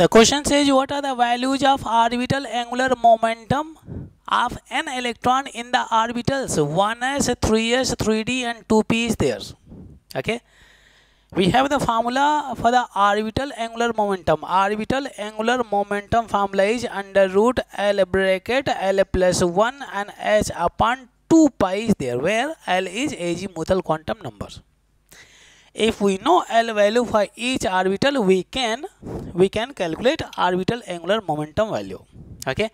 The question says what are the values of orbital angular momentum of an electron in the orbitals 1s, 3s, 3d and 2p is there. Okay. We have the formula for the orbital angular momentum. Orbital angular momentum formula is under root L bracket L plus 1 and h upon 2 pi is there where L is azimuthal quantum number if we know L value for each orbital we can we can calculate orbital angular momentum value. Okay?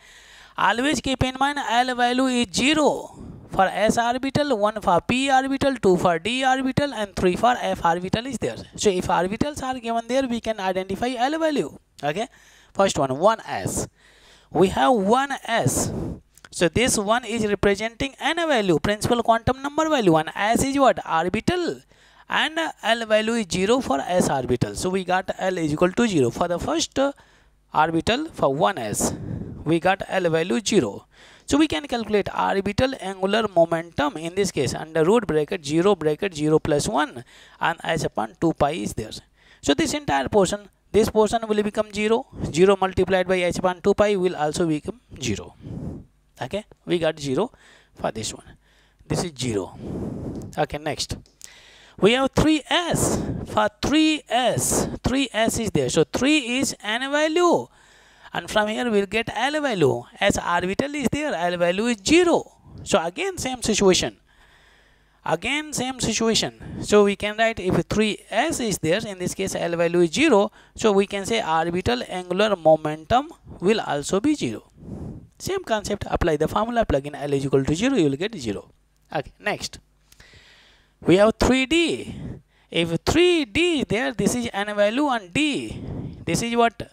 Always keep in mind L value is 0 for s orbital 1 for p orbital 2 for d orbital and 3 for f orbital is there. So if orbitals are given there we can identify L value. Okay? First one 1s we have 1s so this one is representing n value principal quantum number value. And s is what? Orbital and L value is 0 for s orbital. So we got L is equal to 0 for the first orbital for 1s. We got L value 0. So we can calculate orbital angular momentum in this case under root bracket 0 bracket 0 plus 1 and h upon 2 pi is there. So this entire portion this portion will become 0 0 multiplied by h upon 2 pi will also become 0 okay we got 0 for this one this is 0 okay next we have 3s for 3s 3s is there. So 3 is n value. And from here we'll get l value. As orbital is there. L value is 0 so again same situation. Again same situation. So we can write if 3s is there in this case l value is 0 so we can say orbital angular momentum will also be 0 same concept. Apply the formula. Plug in l is equal to 0 you will get 0 okay next we have 3d if 3d is there this is n value and d. This is what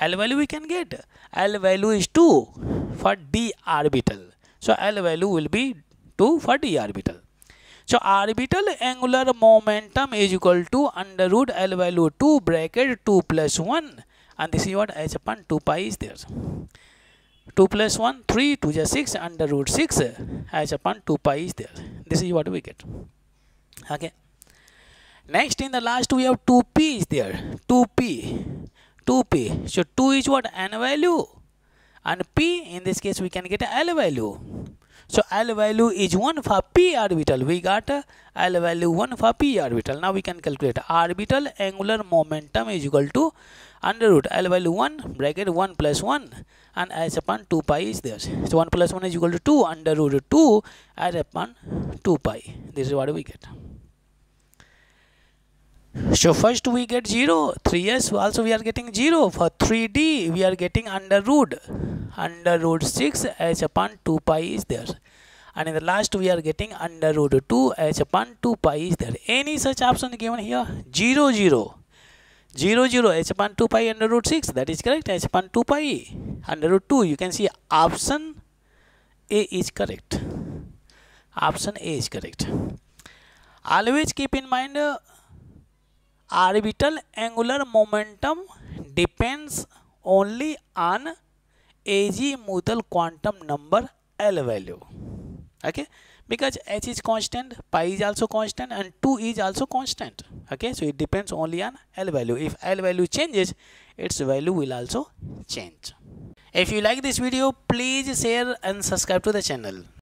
l value we can get. L value is 2 for d orbital. So l value will be 2 for d orbital. So orbital angular momentum is equal to under root l value 2 bracket 2 plus 1 and this is what h upon 2 pi is there. 2 plus 1 3 2 is 6 under root 6 h upon 2 pi is there. This is what we get okay next in the last we have 2p is there. 2p 2p so 2 is what? N value. And p in this case we can get l value. So l value is 1 for p orbital. We got l value 1 for p orbital. Now we can calculate. Orbital angular momentum is equal to under root l value 1 bracket 1 plus 1 and s upon 2 pi is there. So 1 plus 1 is equal to 2 under root 2 s upon 2 pi. This is what we get so first we get 0, 3s also we are getting 0. For 3d we are getting under root, under root 6 h upon 2 pi is there. And in the last we are getting under root 2 h upon 2 pi is there. Any such option given here? 0, 0. 0, 0 h upon 2 pi under root 6 that is correct h upon 2 pi under root 2 you can see option A is correct. Option A is correct. Always keep in mind uh, orbital angular momentum depends only on azimuthal quantum number L value. Okay, because h is constant, pi is also constant, and 2 is also constant. Okay, so it depends only on L value. If L value changes, its value will also change. If you like this video, please share and subscribe to the channel.